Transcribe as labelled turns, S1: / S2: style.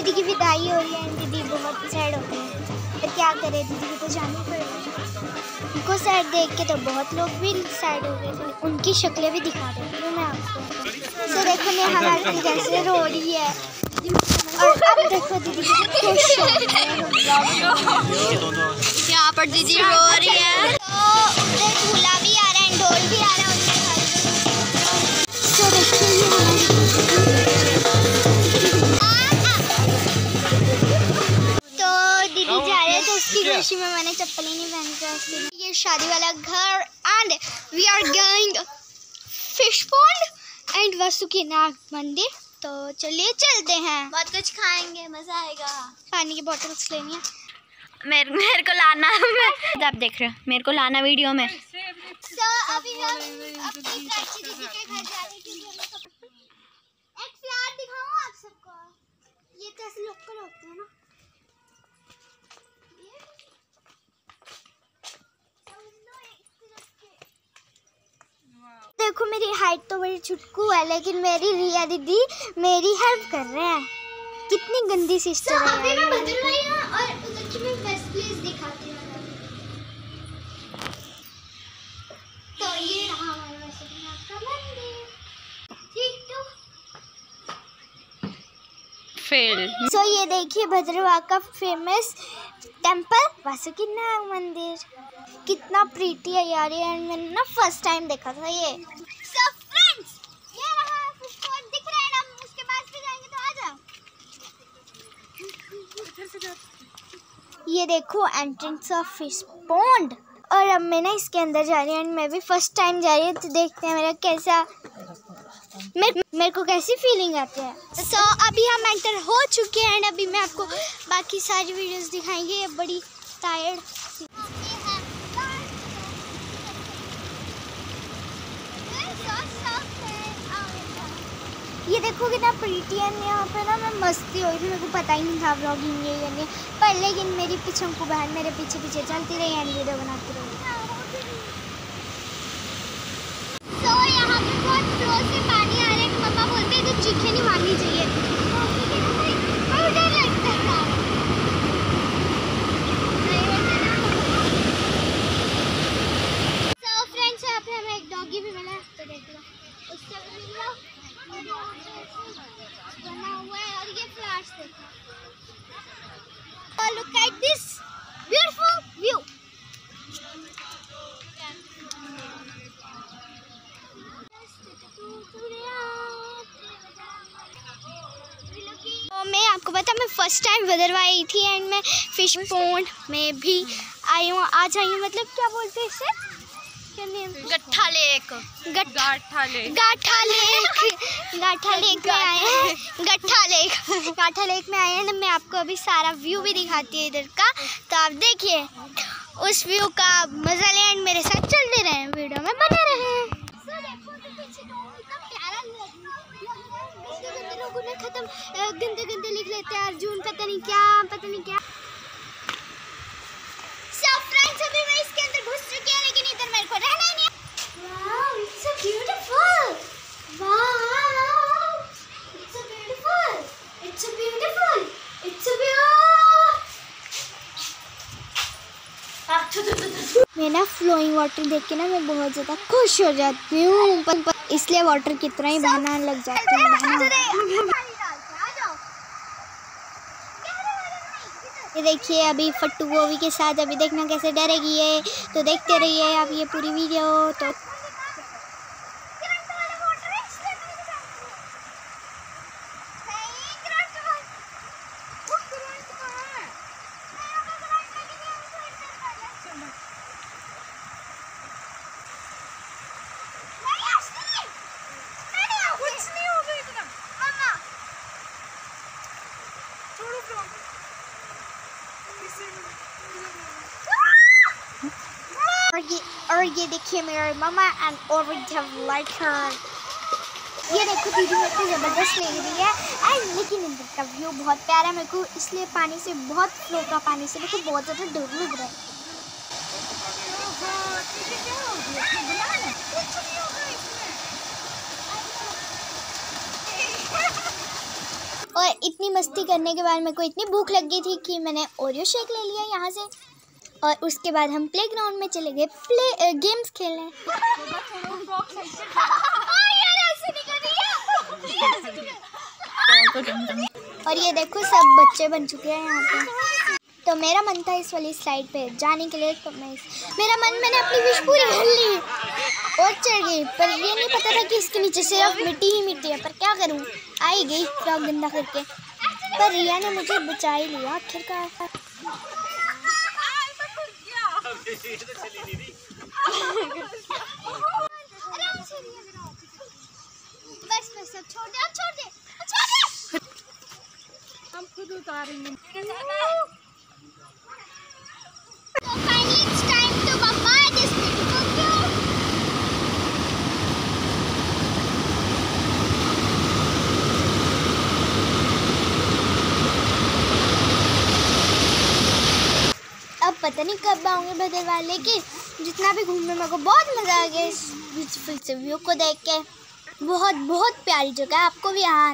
S1: दीदी की विदाई हो रही है दीदी बहुत सैड हो गई है। पर क्या करें दीदी को तो जाना पड़ेगा उनको सैड देख के तो बहुत लोग भी सैड हो गए थे। उनकी शक्लें भी दिखा देती हूँ मैं आपको। तो देखो मैं हमारी कैसे रो रही है। और अब देखो दीदी खुश हो
S2: यहाँ पर दीदी रो रही है।
S1: तो झूला भी आ रहा है ढोल भी आ रहा है उनके घर तो देखिए खुशी में मैंने चप्पल ही नहीं पहनी थी ये शादी वाला घर and we are going fish pond and Vasuki Nag मंदिर। तो चलिए चलते हैं।
S2: बहुत कुछ खाएँगे मज़ा आएगा।
S1: पानी की बोतल्स लेनी है।
S2: मेरे मेरे को लाना मैं आप देख रहे हो मेरे को लाना वीडियो में।
S1: तो अभी हम अपनी चाची दीदी के घर जा रहे हैं क्योंकि हमें कपड़े एक फ्लावर दिखाऊँ आप सबको ये तो ऐसे लोकल होते हैं ना ये। देखो मेरी हाइट तो बड़ी छुटकू है लेकिन मेरी रिया दीदी मेरी हेल्प कर रहे हैं। कितनी गंदी सिस्टर है अभी मैं बदल रही हूँ और उधर की मैं बेस्ट प्लेस दिखाती हूँ। तो ये रहा हमारा वैष्णोनाथ का मंदिर। ठीक तो?
S2: फिर
S1: सो ये देखिए भद्रवाह का फ़ेमस टेंपल वासुकीनाग मंदिर। कितना प्रीटी है यार ये मैंने ना फ़र्स्ट टाइम देखा था ये सो फ्रेंड्स ये रहा फ़िश पॉन्ड दिख रहा है ना हम उसके पास भी जाएँगे तो आ जाओ ये देखो एंट्रेंस ऑफ़ फ़िश पॉन्ड और अब मैं ना इसके अंदर जा रही हूँ एंड मैं भी फ़र्स्ट टाइम जा रही हूँ तो देखते हैं मेरा कैसा मेरे मेरे को कैसी फीलिंग आती है। सो so, अभी हम एंटर हो चुके हैं एंड अभी मैं आपको बाकी सारी वीडियोस दिखाएँगे। ये बड़ी टायर्ड ये देखो कितना प्रीटी है यहाँ पे ना मैं मस्ती हो रही थी मेरे को पता ही नहीं था ब्लॉगिंग ये, या नहीं पर लेकिन मेरी पिछंकू बहन मेरे पीछे पीछे चलती रही एंड वीडियो बनाती रही। तो यहाँ पे बहुत फ्लो से पानी आ रहा है। मम्मा बोलते हैं तो चीखे नहीं मारनी चाहिए और डर लगता था So friends, यहाँ पे हमें एक डॉगी भी मिला है, तो देख लो उससे भी मिल लो और यहाँ पे बना हुआ है और ये फ्लावर्स देखो Oh, look at this beautiful view तो मैं आपको बता मैं फ़र्स्ट टाइम भदरवा आई थी एंड मैं फ़िश पॉन्ड में भी आई हूँ। आज आई हूँ मतलब क्या बोलते हैं इसे?
S2: Gattha lake. Gatha lake.
S1: Gatha lake. Gatha lake में आए हैं। गट्ठा लेक। गाठा लेक में आए हैं मैं आपको अभी सारा व्यू भी दिखाती है इधर का। तो आप देखिए उस व्यू का मज़ा लें एंड मेरे साथ चलते रहें वीडियो में बने रहें लोगों ने खत्म अ, गंदे गंदे लिख लेते हैं अर्जुन पता नहीं क्या पता नहीं क्या So friends, अभी मैं इसके अंदर घुस चुकी है लेकिन इधर मेरे को रहना ही नहीं है Wow, it's so beautiful. Wow, it's so beautiful. It's so beautiful. It's so beautiful. मैं ना फ्लोइंग वाटर देख के ना मैं बहुत ज़्यादा खुश हो जाती हूँ। इसलिए वाटर कितना ही बहना लग जाता है। ये देखिए अभी फट्टू गोभी के साथ अभी देखना कैसे डरेगी ये। तो देखते रहिए आप ये पूरी वीडियो तो और ये और ये देखिए मेरे मामा एंड ऑरेंज लाइक हर ये देखो दीदी मेरे को ज़बरदस्त लग रही है एंड लेकिन इधर का व्यू बहुत प्यारा है, मेरे को इसलिए पानी से बहुत फ्लो का पानी से मेरे को बहुत ज़्यादा डर लग रहा है। और इतनी मस्ती करने के बाद मेरे को इतनी भूख लग गई थी कि मैंने ओरियो शेक ले लिया यहाँ से। और उसके बाद हम प्ले ग्राउंड में चले गए। प्ले गेम्स खेलने और ये देखो, सब बच्चे बन चुके हैं यहाँ पे। तो मेरा मन था इस वाली स्लाइड पे जाने के लिए तो मैं इस, मेरा मन, मैंने अपनी विश पूरी कर ली। और चढ़ गई। पर ये नहीं पता था कि इसके नीचे सिर्फ़ मिट्टी ही मिट्टी है। पर क्या करूँ? आई गई फ्रॉक गंदा करके। पर रिया ने मुझे बचा ही लिया। आखिरकार। बस बस अब छोड़ दे अब छोड़ दे
S3: हम खुद उतारेंगे।
S1: पता नहीं कब आऊँगी भद्रवाह की। जितना भी घूमने, मेरे को बहुत मज़ा आ गया इस ब्यूटीफुल से व्यू को देख के। बहुत बहुत प्यारी जगह है। आपको भी यहाँ